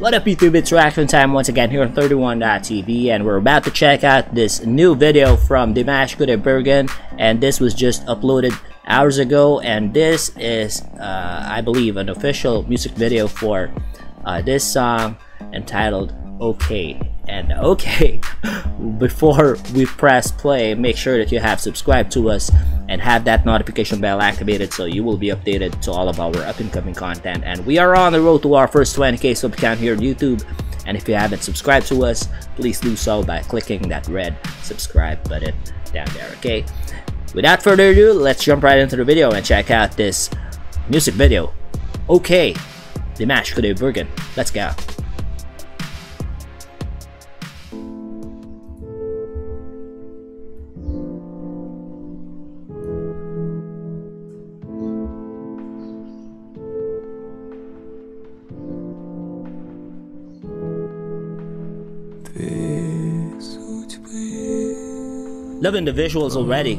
What up YouTube, it's reaction time once again here on 31.tv and we're about to check out this new video from Dimash Kudaibergen and this was just uploaded hours ago and this is, uh, I believe, an official music video for uh, this song entitled OK. And okay, before we press play, make sure that you have subscribed to us and have that notification bell activated so you will be updated to all of our up and coming content. And we are on the road to our first 20k sub count here on YouTube. And if you haven't subscribed to us, please do so by clicking that red subscribe button down there, okay? Without further ado, let's jump right into the video and check out this music video. Okay, Dimash Kudaibergen. Let's go. Loving the visuals already.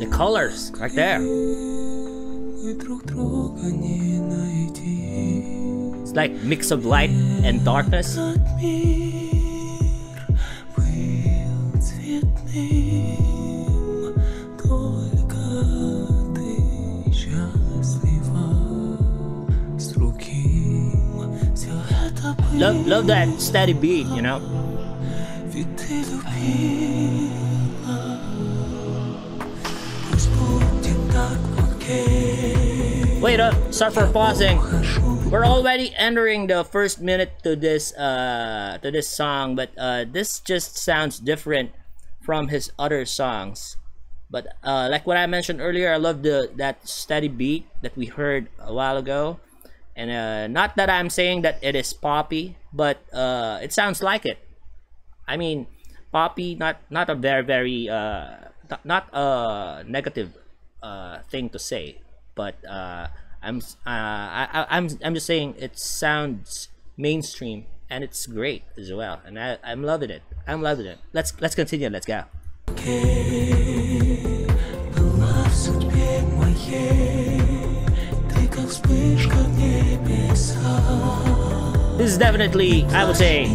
The colors, right there. It's like mix of light and darkness. Love, love that steady beat, you know. Wait up, sorry for pausing. We're already entering the first minute to this uh to this song, but uh this just sounds different from his other songs. But uh like what I mentioned earlier, I love the that steady beat that we heard a while ago. And uh not that I'm saying that it is poppy, but uh it sounds like it. I mean, poppy not not a very very uh not a negative uh thing to say but uh, I'm uh, I, I'm I'm just saying it sounds mainstream and it's great as well, and I, I'm loving it. I'm loving it. Let's let's continue. Let's go. This is definitely, I would say,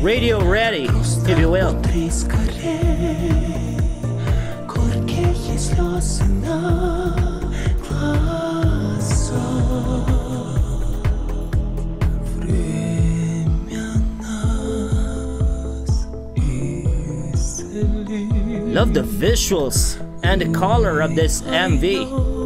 radio ready, if you will. Love the visuals and the color of this MV.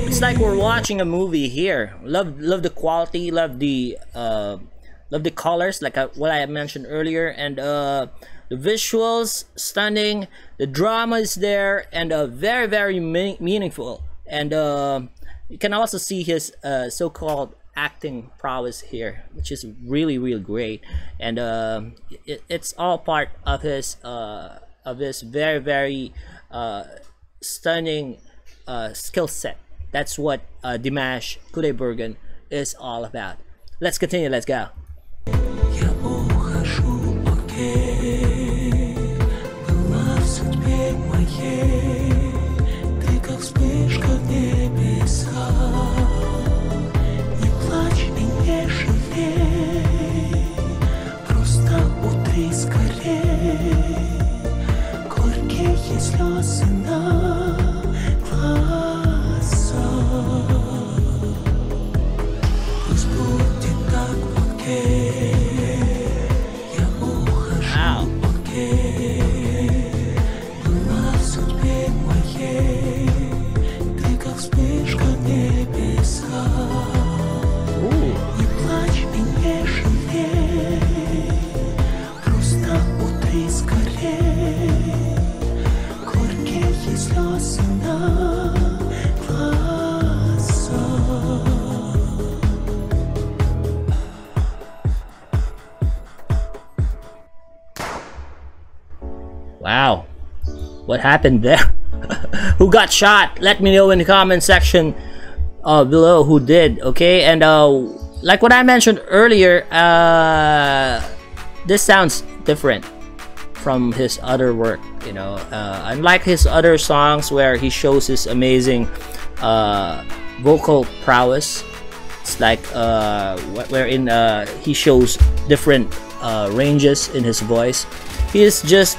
it's like we're watching a movie here. Love love the quality, love the uh, love the colors, like uh, what I mentioned earlier, and uh, the visuals stunning. The drama is there, and uh, very very me meaningful. And uh, you can also see his uh, so-called acting prowess here, which is really really great. And uh, it, it's all part of his uh, of his very very uh, stunning uh, skill set. That's what uh, Dimash Kudaibergen is all about. Let's continue. Let's go. Ты как вспышка Wow. What happened there? Who got shot? Let me know in the comment section uh, below who did. Okay, and uh, like what I mentioned earlier, uh, this sounds different from his other work. You know, uh, unlike his other songs where he shows his amazing uh, vocal prowess. It's like uh, wherein uh, he shows different uh, ranges in his voice. He is just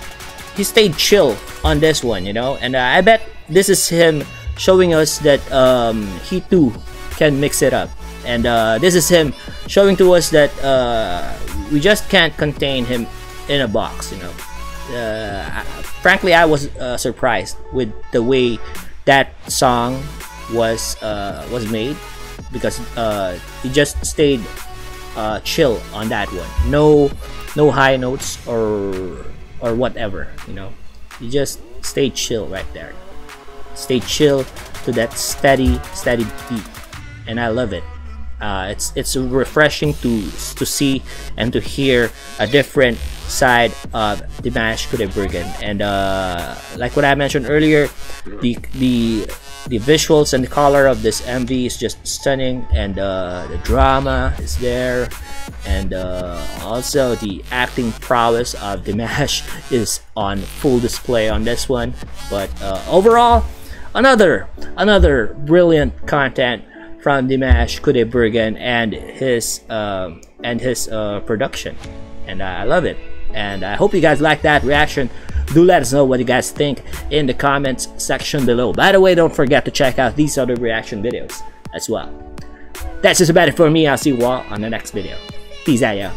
he stayed chill on this one, you know, and uh, I bet this is him showing us that um, he too can mix it up, and uh, this is him showing to us that uh, we just can't contain him in a box, you know. Uh, frankly, I was uh, surprised with the way that song was uh, was made because uh, he just stayed chill on that one. No, no high notes or or whatever. You know, you just stay chill right there. Stay chill to that steady, steady beat, and I love it. Uh, it's it's refreshing to to see and to hear a different side of Dimash Kudaibergen and uh, like what I mentioned earlier the the the visuals and the color of this MV is just stunning. And uh, the drama is there. And uh, also the acting prowess of Dimash is on full display on this one. But uh, overall another another brilliant content from Dimash Kudaibergen and his uh, and his uh, production and I love it and I hope you guys like that reaction do let us know what you guys think in the comments section below. By the way, don't forget to check out these other reaction videos as well. That's just about it for me. I'll see you all on the next video. Peace out, y'all.